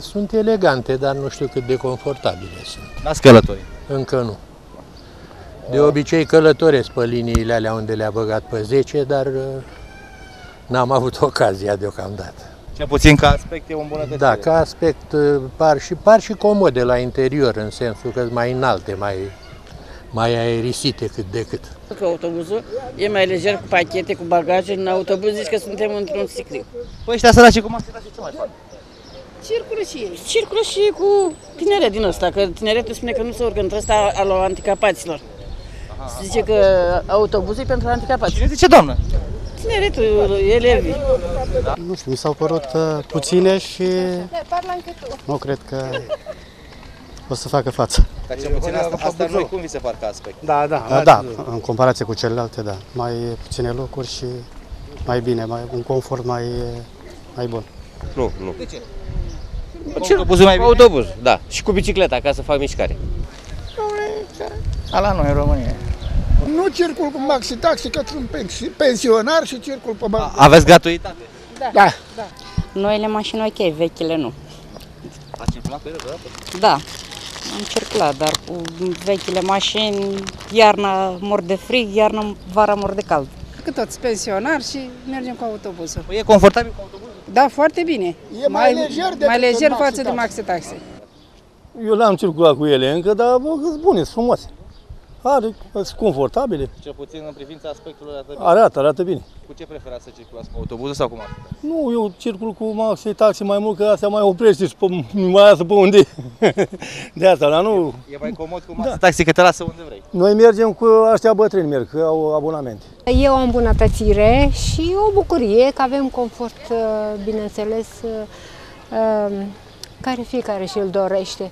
Sunt elegante, dar nu știu cât de confortabile sunt. N-ați călătorit. Încă nu. De obicei călătoresc pe liniile alea unde le-a băgat pe 10, dar uh, n-am avut ocazia deocamdată. Cel puțin ca aspect e o îmbunătățire. Da, ca aspect uh, par și, par și comode la interior, în sensul că sunt mai înalte, mai, mai aerisite cât de cât. Că autobuzul e mai lejer cu pachete, cu bagaje. În autobuz zici că suntem într-un sicriu. Păi ăștia săraci cum ați ce mai fac? Circulă și ei. Circulă și cu tineret din ăsta, că tineretul spune că nu se urcă între ăsta al anticapaților. Se zice că autobuzul e pentru anticapați. Cine zice, doamnă? Tineretul, elevii. Nu știu, mi s-au părut uh, puține și nu cred că o să facă față. Dar cel puțin asta, asta noi cum vi se par ca aspect? Da, da. Da, da, în comparație cu celelalte, da. Mai puține locuri și mai bine, mai, un confort mai, mai bun. Nu, nu. De ce? Autobuzul mai Cu bine? autobuz, da. Și cu bicicleta, ca să fac mișcare. A la noi în România. Nu circul cu maxi taxi că sunt pensi- pensionar și circul pe bani. Aveți gratuitate? Da. Noile mașini ok, vechile nu. Ați circulat cu ele vreodată? Da, am circulat, dar cu vechile mașini, iarna mor de frig, iarna, vara mor de cald. Că toți pensionari și mergem cu autobuzul. Păi e confortabil cu autobuzul? Da, foarte bine. E mai lejer decât mai lejer în față de maxi maxi taxi. Eu n-am circulat cu ele încă, dar bă, sunt bune, sunt frumoase. Are, sunt confortabile, Cel puțin în privința aspectului arată bine. arată, arată bine. Cu ce preferați să circulați? Cu autobuzul sau cu mașina? Nu, eu circul cu maxi taxi mai mult, că astea mai oprește și pe, mai lasă pe unde e. De asta, dar nu... E mai comod cu maxi taxi că te lasă unde vrei. Noi mergem cu ăștia bătrâni, merg, că au abonamente. E o îmbunătățire și o bucurie că avem confort, uh, bineînțeles, uh, um, care fiecare și îl dorește.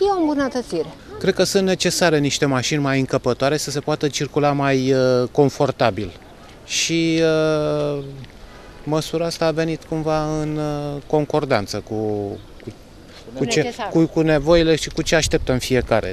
E o îmbunătățire. Cred că sunt necesare niște mașini mai încăpătoare să se poată circula mai uh, confortabil. Și uh, măsura asta a venit cumva în uh, concordanță cu, cu, cu, ce, Necesar. cu, cu nevoile și cu ce așteptăm fiecare.